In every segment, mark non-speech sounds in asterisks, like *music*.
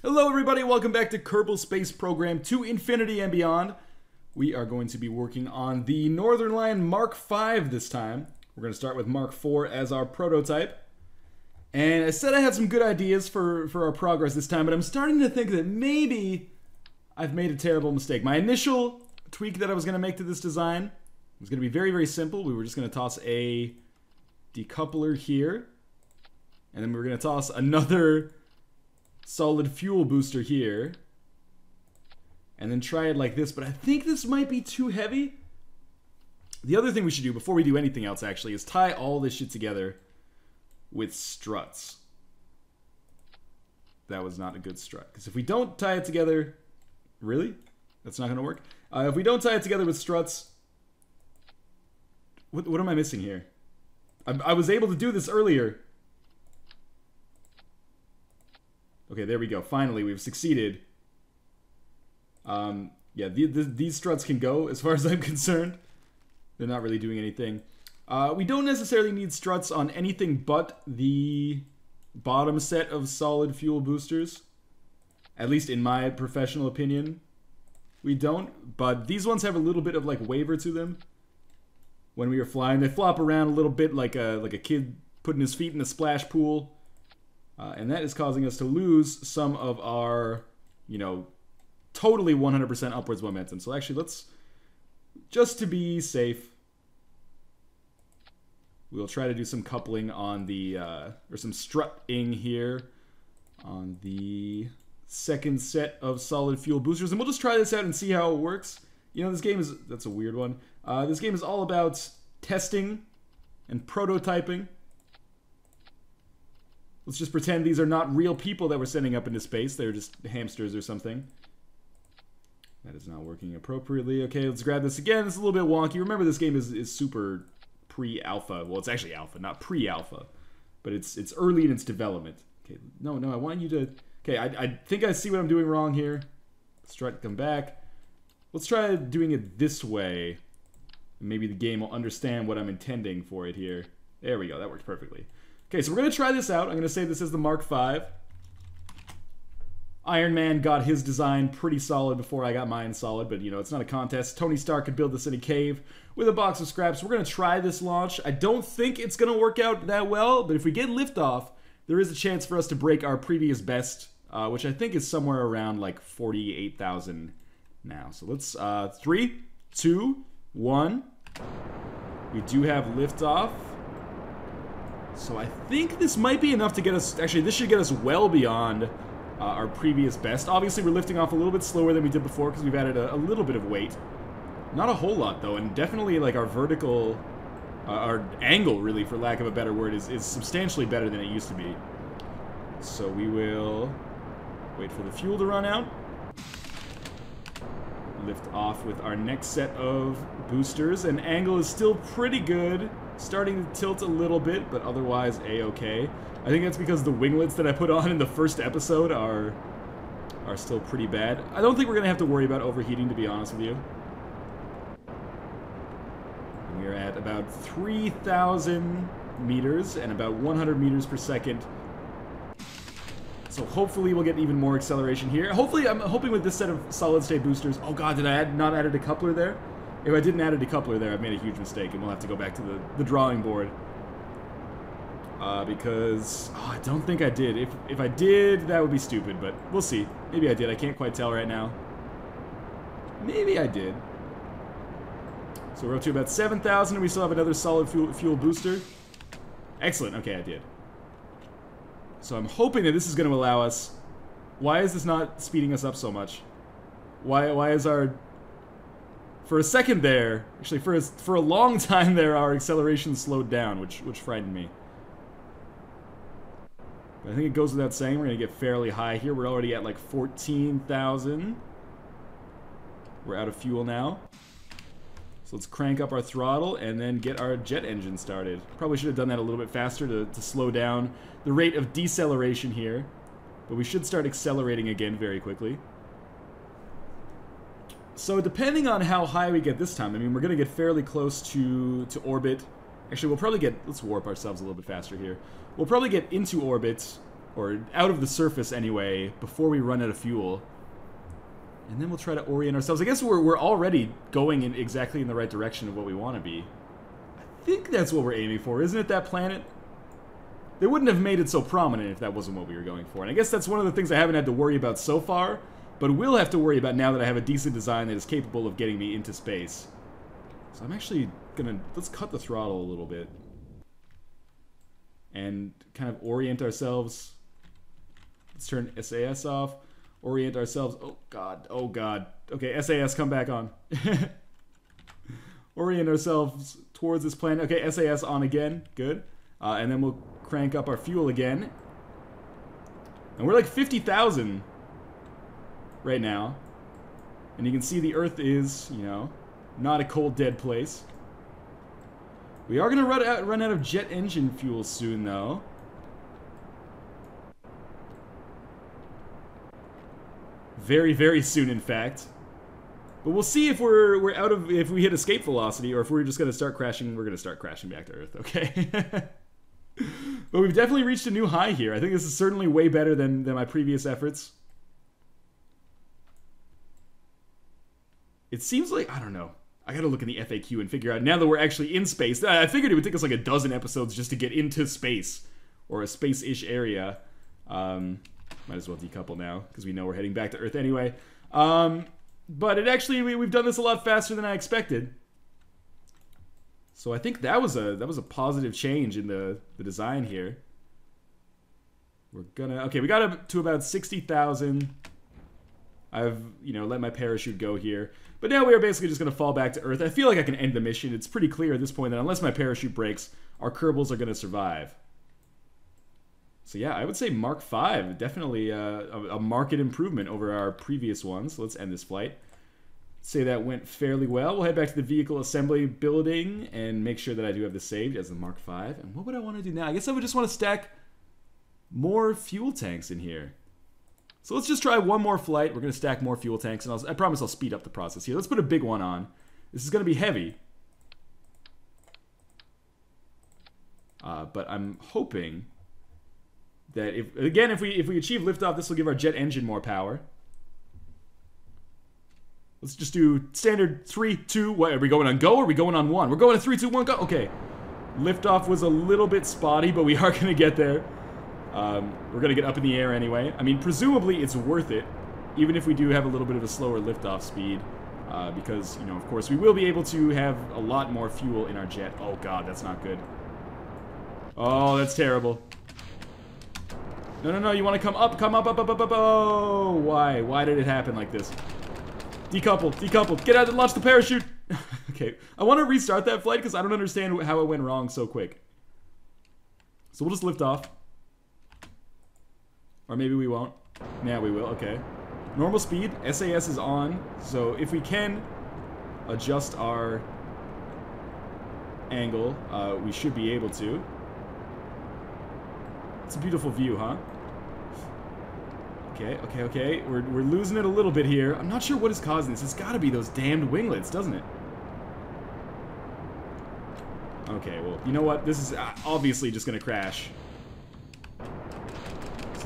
Hello, everybody. Welcome back to Kerbal Space Program to Infinity and Beyond. We are going to be working on the Northernlion Mark V this time. We're going to start with Mark IV as our prototype. And I said I had some good ideas for, for our progress this time, but I'm starting to think that maybe I've made a terrible mistake. My initial tweak that I was going to make to this design was going to be very, very simple. We were just going to toss a decoupler here, and then we were going to toss another solid fuel booster here. And then try it like this, but I think this might be too heavy. The other thing we should do before we do anything else actually is tie all this shit together with struts. That was not a good strut. Because if we don't tie it together... Really? That's not going to work? Uh, if we don't tie it together with struts... What, what am I missing here? I, I was able to do this earlier. Okay, there we go. Finally, we've succeeded. Um, yeah, the, the, these struts can go as far as I'm *laughs* concerned. They're not really doing anything. Uh, we don't necessarily need struts on anything but the bottom set of solid fuel boosters. At least in my professional opinion. We don't, but these ones have a little bit of like waver to them. When we are flying, they flop around a little bit like a like a kid putting his feet in a splash pool. Uh, and that is causing us to lose some of our, you know, totally 100% upwards momentum. So actually, let's, just to be safe, we'll try to do some coupling on the, uh, or some strutting here on the second set of solid fuel boosters. And we'll just try this out and see how it works. You know, this game is, that's a weird one. Uh, this game is all about testing and prototyping. Let's just pretend these are not real people that we're sending up into space. They're just hamsters or something. That is not working appropriately. Okay, let's grab this again. It's a little bit wonky. Remember, this game is, is super pre-alpha. Well, it's actually alpha, not pre-alpha. But it's it's early in its development. Okay, no, no, I want you to... Okay, I, I think I see what I'm doing wrong here. Strut, come back. Let's try doing it this way. Maybe the game will understand what I'm intending for it here. There we go, that works perfectly. Okay, so we're going to try this out. I'm going to say this is the Mark V. Iron Man got his design pretty solid before I got mine solid, but you know, it's not a contest. Tony Stark could build this in a cave with a box of scraps. We're going to try this launch. I don't think it's going to work out that well, but if we get liftoff, there is a chance for us to break our previous best, uh, which I think is somewhere around like 48,000 now. So let's, uh, three, two, one. We do have liftoff. So I think this might be enough to get us, actually this should get us well beyond uh, our previous best. Obviously we're lifting off a little bit slower than we did before because we've added a, a, little bit of weight. Not a whole lot though, and definitely like our vertical, uh, our angle really for lack of a better word, is, is substantially better than it used to be. So we will wait for the fuel to run out. Lift off with our next set of boosters, and angle is still pretty good starting to tilt a little bit, but otherwise a-okay. I think that's because the winglets that I put on in the first episode are are still pretty bad. I don't think we're going to have to worry about overheating, to be honest with you. We are at about 3,000 meters and about 100 meters per second. So hopefully we'll get even more acceleration here. Hopefully, I'm hoping with this set of solid-state boosters... Oh god, did I add, not add a coupler there? If I didn't add a decoupler there, I've made a huge mistake, and we'll have to go back to the, the drawing board. Uh, because oh, I don't think I did. If if I did, that would be stupid, but we'll see. Maybe I did. I can't quite tell right now. Maybe I did. So we're up to about 7,000, and we still have another solid fuel, fuel booster. Excellent. Okay, I did. So I'm hoping that this is going to allow us... Why is this not speeding us up so much? Why, why is our for a second there, actually for a, for a long *laughs* time there, our acceleration slowed down, which which frightened me. But I think it goes without saying, we're to get fairly high here. We're already at like 14,000. We're out of fuel now. So let's crank up our throttle and then get our jet engine started. Probably should have done that a little bit faster to, to slow down the rate of deceleration here. But we should start accelerating again very quickly. So depending on how high we get this time, I mean, we're going to get fairly close to, to orbit. Actually, we'll probably get... Let's warp ourselves a little bit faster here. We'll probably get into orbit, or out of the surface anyway, before we run out of fuel. And then we'll try to orient ourselves. I guess we're, we're already going in exactly in the right direction of what we want to be. I think that's what we're aiming for, isn't it, that planet? They wouldn't have made it so prominent if that wasn't what we were going for. And I guess that's one of the things I haven't had to worry about so far, but will have to worry about now that I have a decent design that is capable of getting me into space. So I'm actually gonna, let's cut the throttle a little bit. And kind of orient ourselves. Let's turn SAS off. Orient ourselves. Oh god, oh god. Okay, SAS, come back on. *laughs* orient ourselves towards this planet. Okay, SAS on again. Good. Uh, and then we'll crank up our fuel again. And we're like 50,000 right now. And you can see the Earth is, you know, not a cold, dead place. We are going to run out, run out of jet engine fuel soon, though. Very, very soon, in fact. But we'll see if we're we're out of if we hit escape velocity or if we're just going to start crashing. We're going to start crashing back to Earth, okay? *laughs* but we've definitely reached a new high here. I think this is certainly way better than, than my previous efforts. It seems like, I don't know. I gotta look in the FAQ and figure out, now that we're actually in space, I figured it would take us like a dozen episodes just to get into space, or a space-ish area. Um, might as well decouple now, because we know we're heading back to Earth anyway. Um, but it actually, we, we've done this a lot faster than I expected. So I think that was a that was a positive change in the the design here. We're gonna okay. We got up to about sixty thousand. I've you know let my parachute go here, but now we are basically just gonna fall back to Earth. I feel like I can end the mission. It's pretty clear at this point that unless my parachute breaks, our Kerbals are gonna survive. So yeah, I would say Mark V definitely uh, a, a market improvement over our previous ones. Let's end this flight say that went fairly well. We'll head back to the vehicle assembly building and make sure that I do have this saved as the Mark V. And what would I want to do now? I guess I would just want to stack more fuel tanks in here. So let's just try one more flight. We're going to stack more fuel tanks, and I'll, I promise I'll speed up the process here. Let's put a big one on. This is going to be heavy. Uh, but I'm hoping that if again if we if we achieve liftoff, this will give our jet engine more power. Let's just do standard three, two. What are we going on? Go? Or are we going on one? We're going to three, two, one. Go. Okay. Liftoff was a little bit spotty, but we are *laughs* gonna get there. Um, we're gonna get up in the air anyway. I mean, presumably it's worth it, even if we do have a little bit of a slower liftoff speed, uh, because you know, of course, we will be able to have a lot more fuel in our jet. Oh God, that's not good. Oh, that's terrible. No, no, no, you want to come up, come up, up, up, up, up, oh, why? Why did it happen like this? Decouple, decouple, get out and launch the parachute. *laughs* okay, I want to restart that flight because I don't understand how it went wrong so quick. So we'll just lift off. Or maybe we won't. Yeah, we will, okay. Normal speed, SAS is on, so if we can adjust our angle, uh, we should be able to. It's a beautiful view, huh? Okay, okay, okay. We're, we're losing it a little bit here. I'm not sure what is causing this. It's got to be those damned winglets, doesn't it? Okay, well, you know what? This is uh, obviously just going to crash.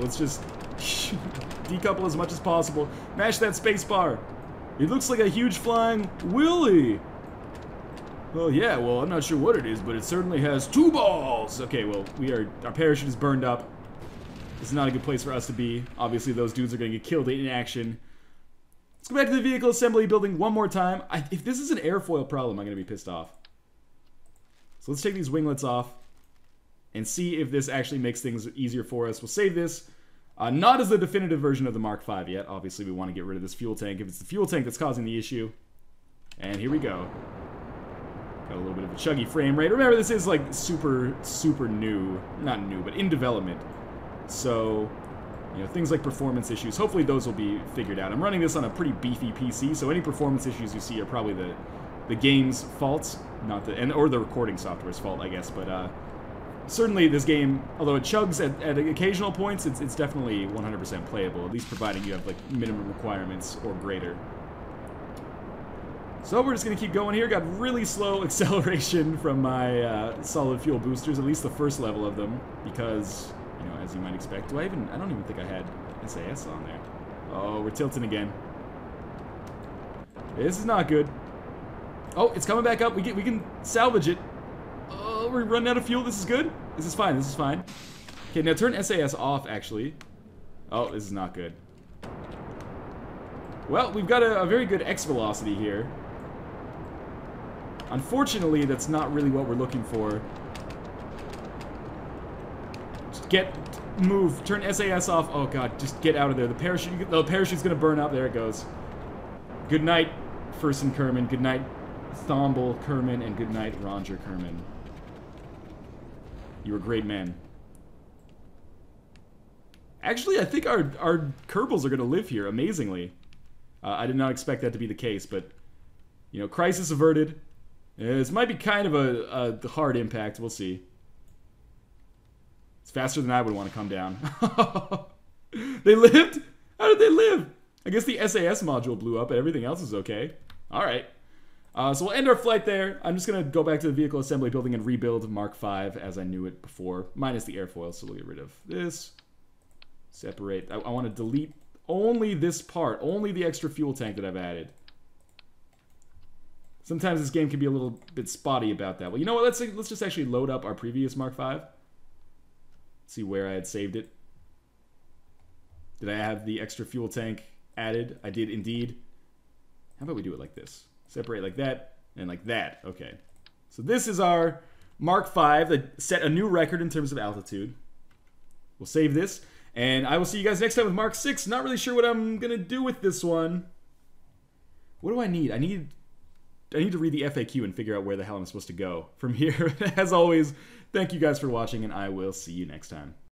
Let's just *laughs* decouple as much as possible. Mash that space bar. It looks like a huge flying willy. Well, yeah, well, I'm not sure what it is, but it certainly has two balls. Okay, well, we are, our parachute is burned up. This is not a good place for us to be. Obviously, those dudes are going to get killed in action. Let's go back to the vehicle assembly building one more time. I, if this is an airfoil problem, I'm going to be pissed off. So let's take these winglets off and see if this actually makes things easier for us. We'll save this. Uh, not as the definitive version of the Mark V yet. Obviously, we want to get rid of this fuel tank if it's the fuel tank that's causing the issue. And here we go. Got a little bit of a chuggy frame rate. Remember, this is like super, super new. Not new, but in development. So, you know, things like performance issues, hopefully those will be figured out. I'm running this on a pretty beefy PC, so any performance issues you see are probably the the game's fault, not the and or the recording software's fault, I guess. But uh, certainly this game, although it chugs at, at occasional points, it's, it's definitely 100% playable, at least providing you have like minimum requirements or greater. So we're just going to keep going here. Got really slow *laughs* acceleration from my uh, solid fuel boosters, at least the first level of them, because you know, as you might expect. Do I even... I don't even think I had SAS on there. Oh, we're tilting again. This is not good. Oh, it's coming back up. We, get, we can salvage it. We're running out of fuel. This is good. This is fine. This is fine. Okay, now turn SAS off, actually. Oh, this is not good. Well, we've got a, a very good X velocity here. Unfortunately, that's not really what we're looking for. Just get, move, turn SAS off. Oh god, just get out of there. The parachute, the parachute's gonna burn up. There it goes. Good night, Fersen Kerman. Good night, Thomble Kerman, and good night, Roger Kerman. You were great man. Actually, I think our our Kerbals are gonna live here, amazingly. Uh, I did not expect that to be the case, but you know, crisis averted. This might be kind of a, a hard impact. We'll see. It's faster than I would want to come down. *laughs* they lived? How did they live? I guess the SAS module blew up, but everything else is okay. All right. Uh, so we'll end our flight there. I'm just going to go back to the vehicle assembly building and rebuild Mark V as I knew it before, minus the airfoil, so we'll get rid of this. Separate. I, I want to delete only this part, only the extra fuel tank that I've added. Sometimes this game can be a little bit spotty about that. Well, you know what? Let's let's just actually load up our previous Mark V. See where I had saved it. Did I have the extra fuel tank added? I did indeed. How about we do it like this? Separate like that and like that. Okay. So this is our Mark V that set a new record in terms of altitude. We'll save this. And I will see you guys next time with Mark 6. Not really sure what I'm going to do with this one. What do I need? I need I need to read the FAQ and figure out where the hell I'm supposed to go from here. *laughs* As always, thank you guys for watching, and I will see you next time.